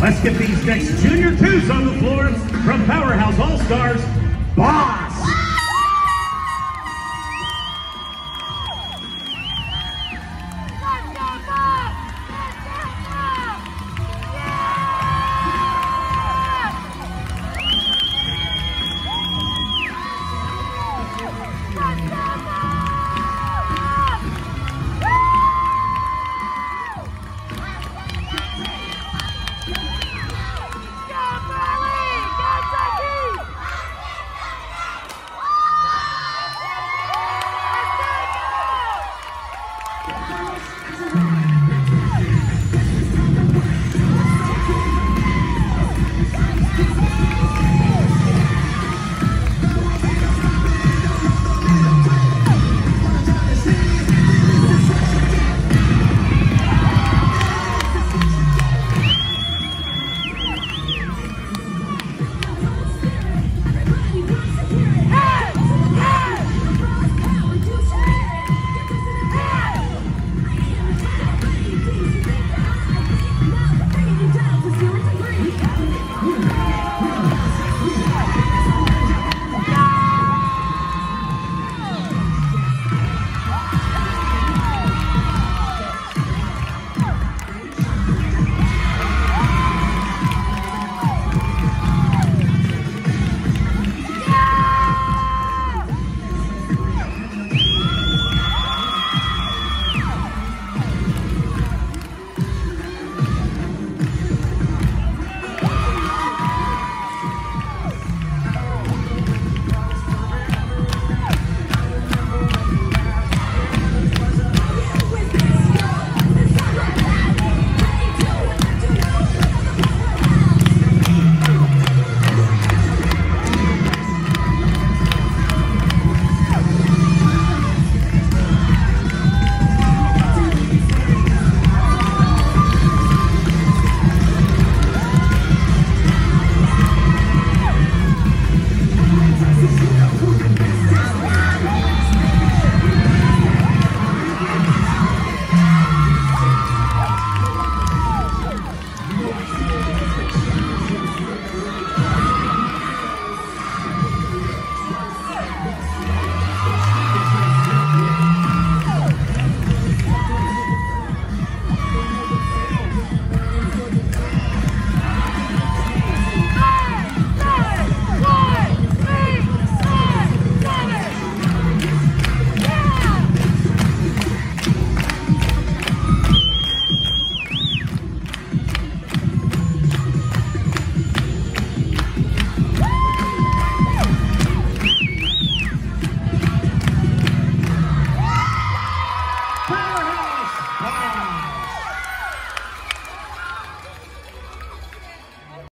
Let's get these next junior twos on the floor from Powerhouse All-Stars. Bye!